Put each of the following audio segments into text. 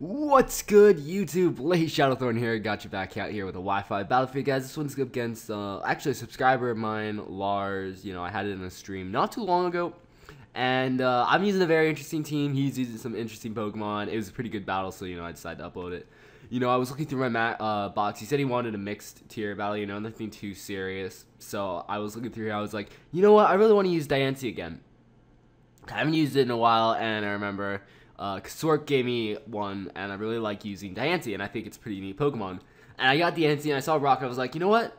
What's good, YouTube? Blaze Shadowthorn here. Got you back out here with a Wi-Fi Battlefield, guys. This one's against uh, actually a subscriber of mine, Lars. You know, I had it in a stream not too long ago, and uh, I'm using a very interesting team. He's using some interesting Pokemon. It was a pretty good battle, so you know I decided to upload it. You know, I was looking through my uh, box. He said he wanted a mixed tier battle. You know, nothing too serious. So I was looking through here. I was like, you know what? I really want to use Diancie again. I haven't used it in a while, and I remember uh, Sork gave me one, and I really like using Diancie, and I think it's pretty neat Pokemon. And I got Diancie, and I saw Rock, I was like, you know what?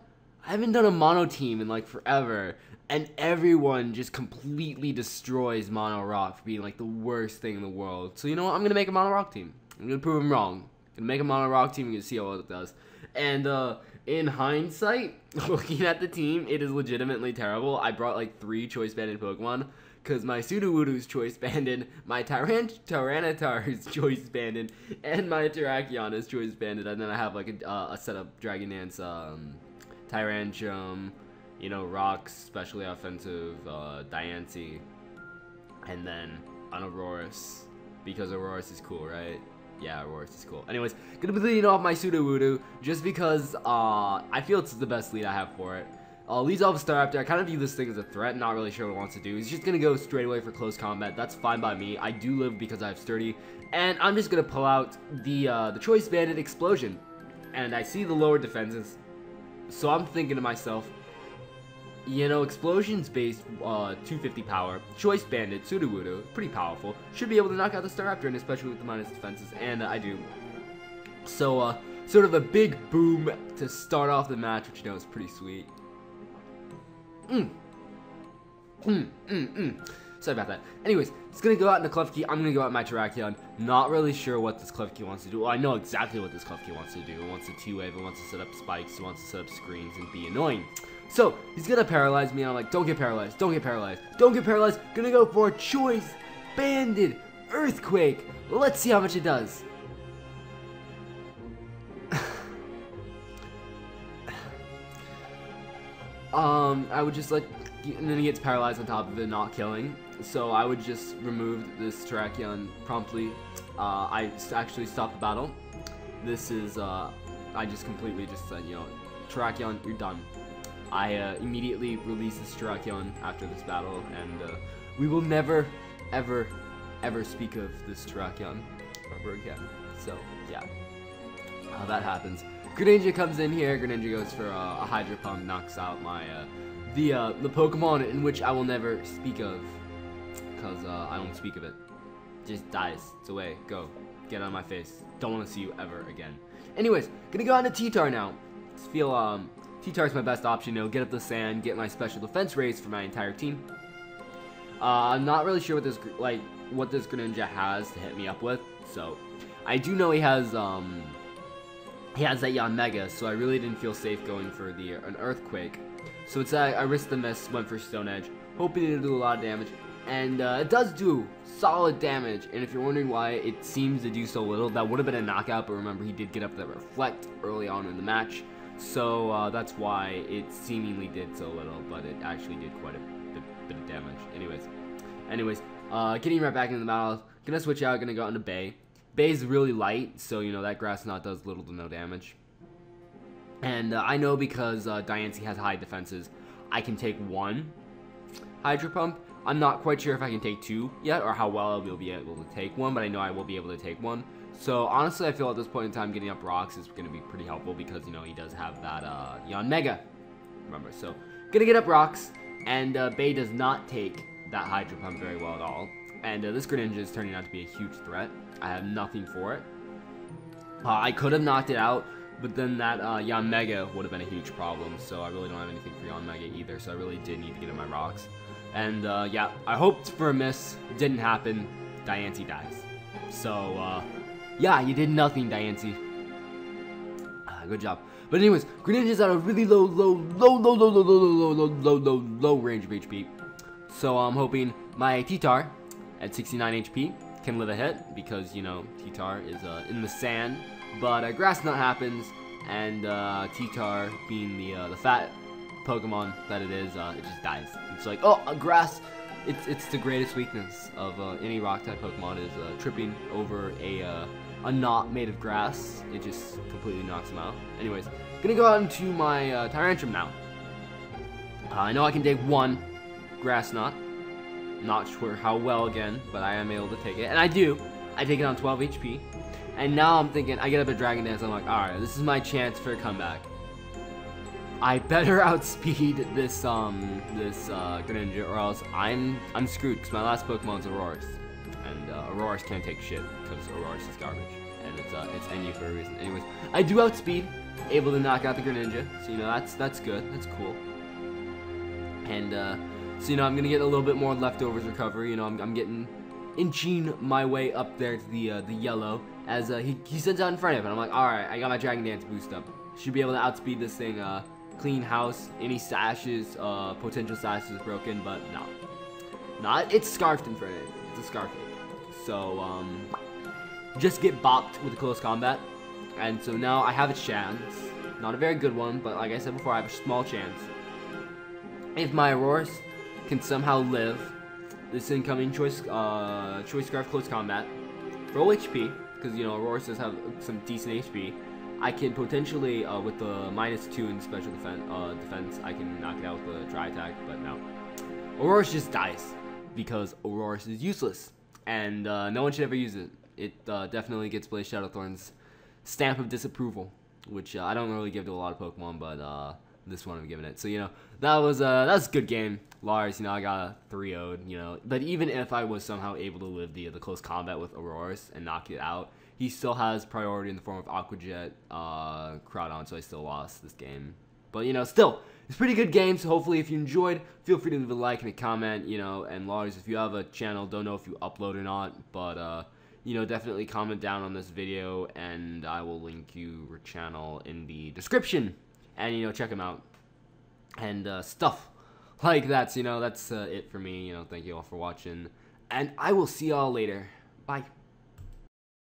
I haven't done a mono team in like forever, and everyone just completely destroys Mono Rock for being like the worst thing in the world. So you know what? I'm gonna make a Mono Rock team. I'm gonna prove them wrong. I'm gonna make a Mono Rock team and see how well it does. And uh, in hindsight, looking at the team, it is legitimately terrible. I brought like three choice banded Pokemon because my Sudowoodo's choice banded, my Tyran Tyranitar is choice banded, and my Terrakion is choice banded, and then I have like a, uh, a set of Dragon Dance, um, Tyrantrum, you know, Rocks, specially offensive, uh, Diancie, and then an Aurorus, because Aurorus is cool, right? Yeah, Aurorus is cool. Anyways, gonna be leading off my Sudowoodo, just because, uh, I feel it's the best lead I have for it. Uh, leads off Staraptor. I kind of view this thing as a threat. Not really sure what it wants to do. He's just going to go straight away for close combat. That's fine by me. I do live because I have Sturdy. And I'm just going to pull out the, uh, the Choice Banded Explosion. And I see the lower defenses. So I'm thinking to myself, you know, Explosion's based uh, 250 power. Choice Banded, Sudowoodo, pretty powerful. Should be able to knock out the Staraptor, and especially with the minus defenses. And uh, I do. So, uh, sort of a big boom to start off the match, which you know is pretty sweet. Mm. Mm, mm, mm. Sorry about that. Anyways, it's gonna go out in the Klefki. I'm gonna go out my Terrakion. Not really sure what this Klefki wants to do. Well, I know exactly what this Klefki wants to do. It wants to two-wave, it wants to set up spikes, it wants to set up screens and be annoying. So, he's gonna paralyze me, and I'm like, don't get paralyzed, don't get paralyzed, don't get paralyzed. Gonna go for choice, banded, earthquake. Let's see how much it does. Um, I would just like, and then he gets paralyzed on top of it, not killing. So I would just remove this Terrakion promptly. Uh, I actually stopped the battle. This is, uh, I just completely just said, you know, Terrakion, you're done. I uh, immediately release this Terrakion after this battle, and uh, we will never, ever, ever speak of this Terrakion ever again. So, yeah. How that happens. Greninja comes in here. Greninja goes for uh, a Hydro Pump, knocks out my uh, the uh, the Pokemon in which I will never speak of, cause uh, I don't speak of it. Just dies. It's away. Go. Get out of my face. Don't want to see you ever again. Anyways, gonna go on to T-Tar now. Just feel um T-Tar is my best option. Know, get up the sand, get my special defense raise for my entire team. Uh, I'm not really sure what this like what this Greninja has to hit me up with. So, I do know he has um he has that Yanmega, so I really didn't feel safe going for the an Earthquake. So it's uh, I risked the miss, went for Stone Edge, hoping to do a lot of damage. And uh, it does do solid damage, and if you're wondering why it seems to do so little, that would have been a knockout, but remember he did get up that Reflect early on in the match. So uh, that's why it seemingly did so little, but it actually did quite a bit, bit of damage. Anyways, anyways, uh, getting right back into the battle, gonna switch out, gonna go into Bay. Bay's really light, so you know that grass knot does little to no damage. And uh, I know because uh, Diancie has high defenses, I can take one Hydro Pump. I'm not quite sure if I can take two yet, or how well I will be able to take one, but I know I will be able to take one. So honestly, I feel at this point in time, getting up rocks is going to be pretty helpful because you know he does have that uh, Yanmega. Remember, so gonna get up rocks, and uh, Bay does not take that Hydro Pump very well at all. And uh, this Greninja is turning out to be a huge threat. I have nothing for it. Uh, I could have knocked it out, but then that uh, Yanmega would have been a huge problem, so I really don't have anything for Yanmega either, so I really did need to get in my rocks. And uh, yeah, I hoped for a miss, didn't happen, Diancie dies. So uh, yeah, you did nothing, Diancie. Uh, good job. But anyways, Greninja's at a really low, low, low, low, low, low, low, low, low, low, low, low range of HP. So I'm hoping my T-Tar at 69 HP can live a hit because, you know, T-Tar is uh, in the sand. But uh, Grass Knot happens, and uh, T-Tar, being the, uh, the fat Pokemon that it is, uh, it just dies. It's like, oh, a Grass! It's, it's the greatest weakness of uh, any Rock-type Pokemon is uh, tripping over a, uh, a knot made of grass, it just completely knocks them out. Anyways, gonna go out into my uh, Tyrantrum now. Uh, I know I can take one grass knot. Not sure how well again, but I am able to take it. And I do. I take it on 12 HP. And now I'm thinking, I get up a Dragon Dance, I'm like, alright, this is my chance for a comeback. I better outspeed this, um, this, uh, Greninja, or else I'm, I'm screwed, because my last Pokemon's Aurorus. And, uh, can't take shit, because Aurorus is garbage. And it's, uh, it's NU for a reason. Anyways, I do outspeed, able to knock out the Greninja, so, you know, that's, that's good, that's cool. And, uh, so, you know, I'm gonna get a little bit more leftovers recovery, you know, I'm, I'm getting, inching my way up there to the, uh, the yellow, as, uh, he, he sends out in front of it, and I'm like, alright, I got my Dragon Dance boost up. Should be able to outspeed this thing, uh, clean house. Any sashes, uh, potential sashes broken, but no. Not, it's scarfed in front of it. It's a scarf. So, um, just get bopped with close combat. And so now I have a chance. Not a very good one, but like I said before, I have a small chance. If my Aurorus can somehow live this incoming choice, uh, choice scarf close combat low HP, because you know Aurorus does have some decent HP. I can potentially, uh, with the minus two in special defense, uh, defense, I can knock it out with a dry attack, but no. Aurorus just dies, because Aurorus is useless, and uh, no one should ever use it. It uh, definitely gets Blaze Shadowthorn's stamp of disapproval, which uh, I don't really give to a lot of Pokemon, but uh, this one I'm giving it. So, you know, that was, uh, that was a good game. Lars, you know, I got a 3 0 you know, but even if I was somehow able to live the, the close combat with Aurorus and knock it out, he still has priority in the form of Aqua Jet, uh, so I still lost this game. But, you know, still, it's a pretty good game, so hopefully if you enjoyed, feel free to leave a like and a comment, you know, and Lars, if you have a channel, don't know if you upload or not, but, uh, you know, definitely comment down on this video, and I will link your channel in the description, and, you know, check them out, and, uh, stuff like that, so, you know, that's, uh, it for me, you know, thank you all for watching, and I will see y'all later, bye.